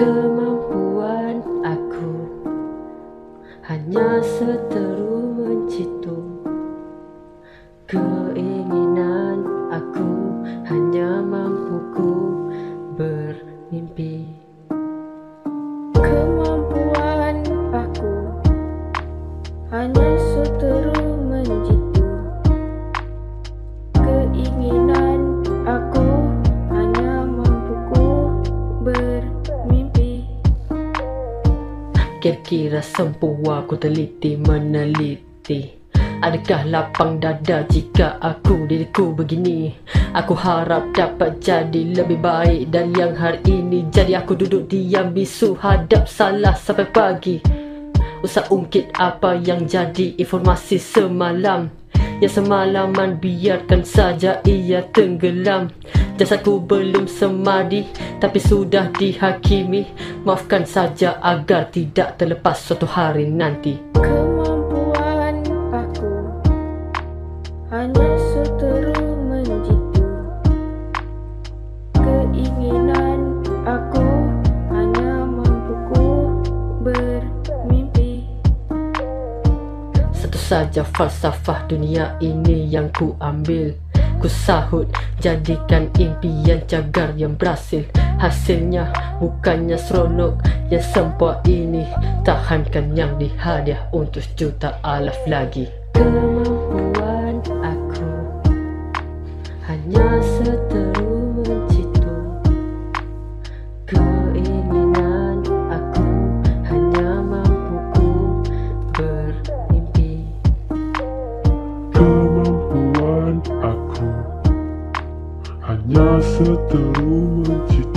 Kemampuan aku. Hanya seteru mencitu. Keinginan Kira-kira sempua ku teliti meneliti. Adakah lapang dada jika aku diriku begini? Aku harap dapat jadi lebih baik dari yang hari ini Jadi aku duduk diam bisu hadap salah sampai pagi. Usah ungkit apa yang jadi informasi semalam. Yang semalaman biarkan saja ia tenggelam Jasadku belum semadi Tapi sudah dihakimi. Maafkan saja agar tidak terlepas suatu hari nanti. Kemampuan aku hanya seteru mencitu Keinginan aku hanya mampu ku bermimpi. Satu saja falsafah dunia ini yang ku ambil Ku sahut jadikan impian cagar yang berhasil. Hasilnya bukannya seronok yang sempua ini Tahankan yang dihadiah untuk juta alaf lagi. Kemampuan aku hanya seteru hanya seteru mencitu